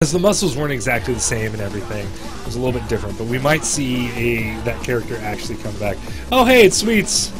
Because the muscles weren't exactly the same and everything. It was a little bit different, but we might see a that character actually come back. Oh hey, it's Sweets!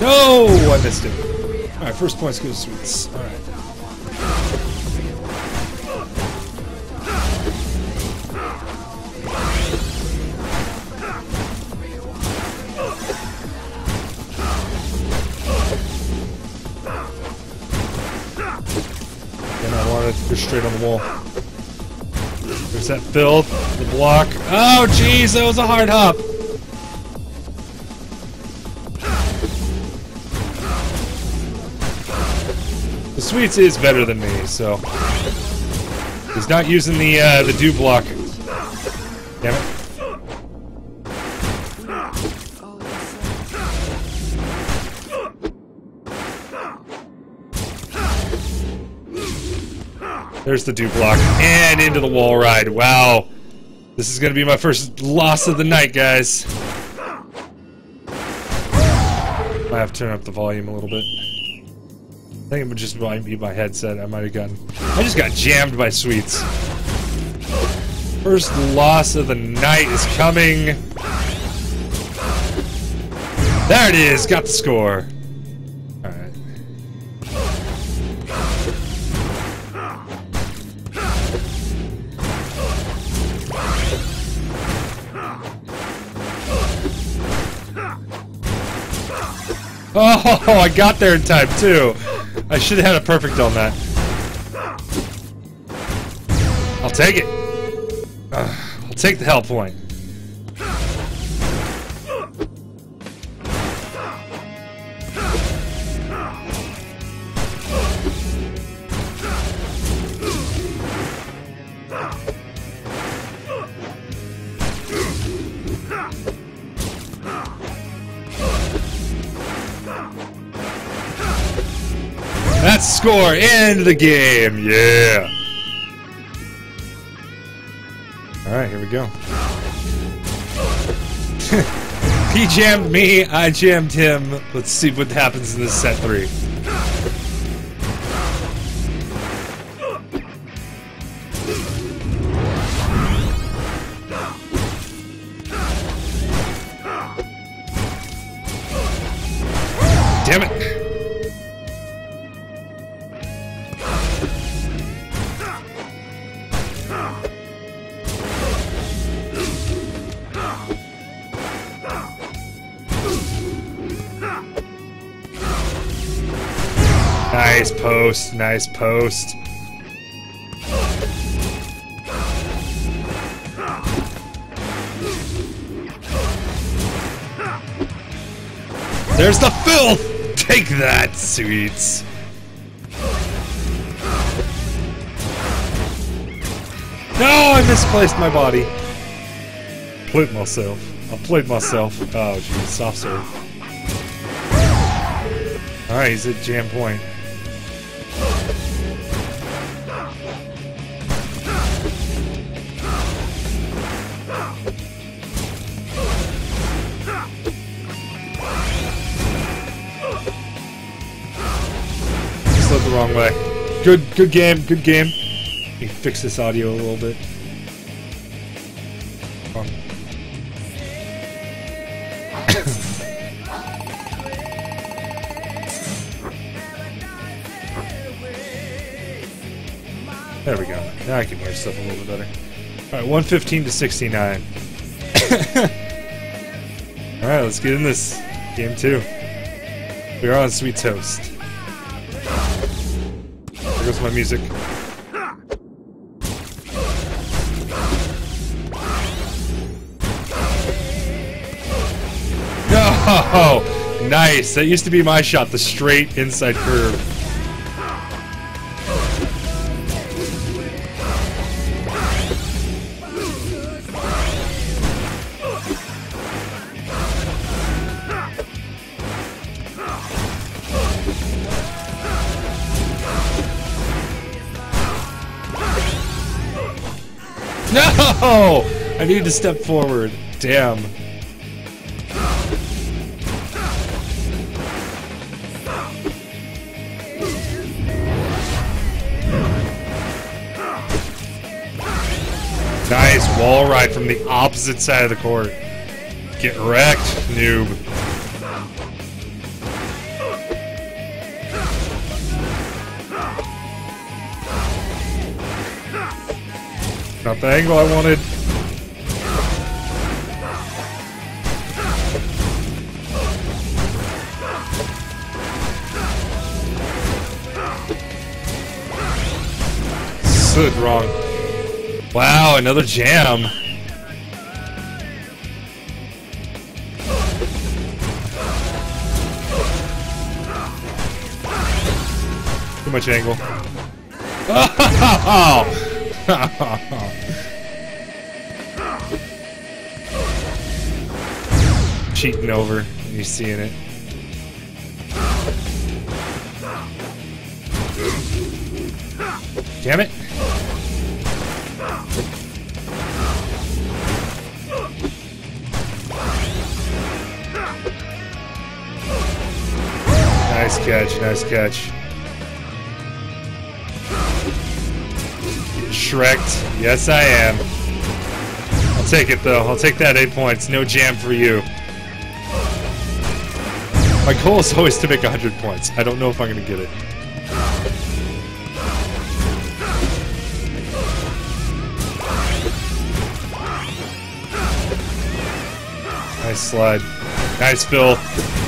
No! I missed it. Alright, first points go to Sweets. Alright. On the wall. There's that filth, the block. Oh, jeez, that was a hard hop. The sweets is better than me, so he's not using the uh, the do block. Damn it. There's the do block and into the wall ride. Wow. This is gonna be my first loss of the night, guys. I have to turn up the volume a little bit. I think it would just might be my headset. I might have gotten. I just got jammed by sweets. First loss of the night is coming. There it is. Got the score. Oh, I got there in time too. I should have had a perfect on that. I'll take it. I'll take the hell point. Score. End the game. Yeah. All right, here we go. he jammed me. I jammed him. Let's see what happens in this set three. Damn it. Post, nice post. There's the filth! Take that, sweets! No, I misplaced my body. Played myself. I played myself. Oh, jeez, soft serve. Alright, he's at jam point. The wrong way. Good, good game, good game. Let me fix this audio a little bit. There we go. Now I can hear stuff a little bit better. Alright, 115 to 69. Alright, let's get in this. Game two. We are on Sweet Toast. My music. Oh, nice. That used to be my shot, the straight inside curve. No! I need to step forward. Damn. Nice wall ride from the opposite side of the court. Get wrecked, noob. Not the angle I wanted. Stood wrong. Wow, another jam. Too much angle. Oh! Cheating over, you seeing it. Damn it. Nice catch, nice catch. Shreked. Yes, I am. I'll take it, though. I'll take that eight points. No jam for you. My goal is always to make 100 points. I don't know if I'm going to get it. Nice slide. Nice fill.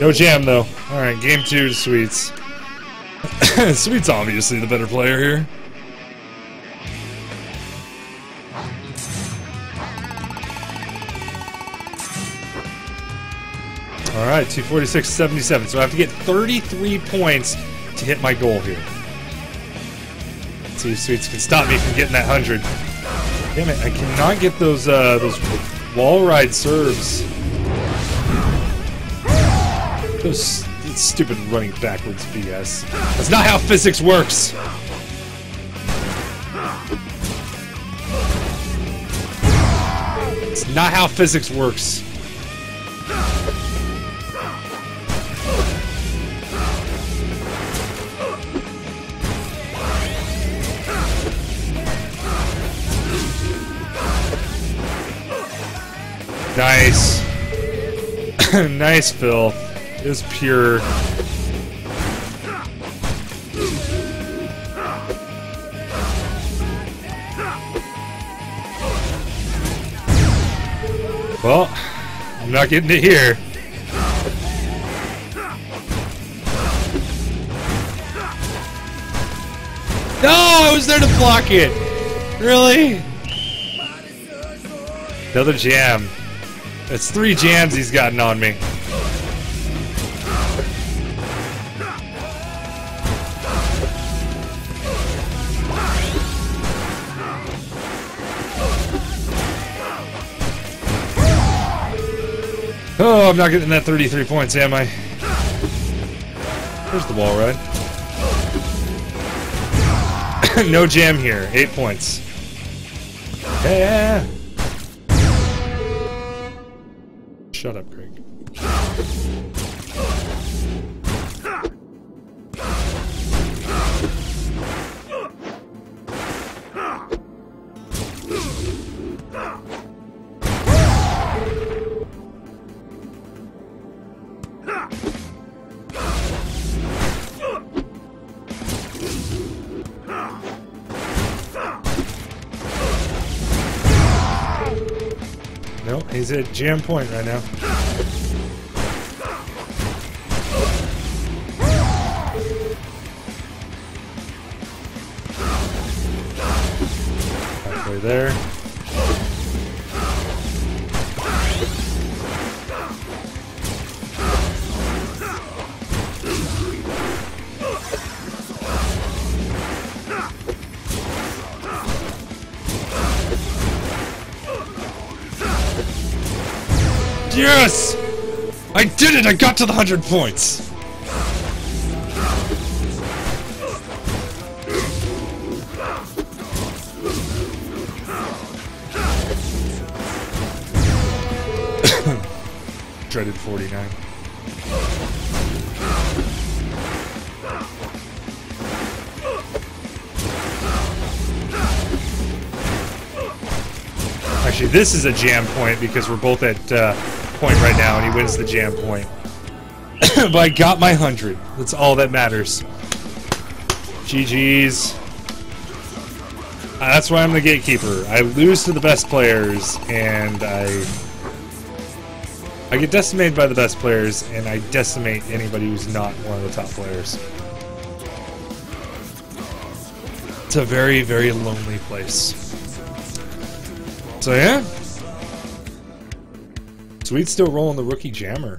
No jam, though. Alright, game two to Sweets. Sweet's obviously the better player here. Alright, 246.77. So I have to get 33 points to hit my goal here. Let's see if Sweets can stop me from getting that 100. Damn it, I cannot get those, uh, those wall ride serves. Those stupid running backwards BS. That's not how physics works! It's not how physics works. Nice. nice, Phil. Was pure. Well, I'm not getting it here. No, I was there to block it. Really? Another jam. It's three jams he's gotten on me. Oh, I'm not getting that 33 points, am I? There's the wall ride. no jam here. Eight points. Yeah. Shut up, Craig. He's at jam point right now. Halfway there. Yes! I did it! I got to the 100 points! dreaded 49. Actually, this is a jam point because we're both at uh, point right now, and he wins the jam point. but I got my 100. That's all that matters. GG's. Uh, that's why I'm the gatekeeper. I lose to the best players, and I I get decimated by the best players, and I decimate anybody who's not one of the top players. It's a very, very lonely place. So yeah, Sweet's still roll rolling the rookie jammer.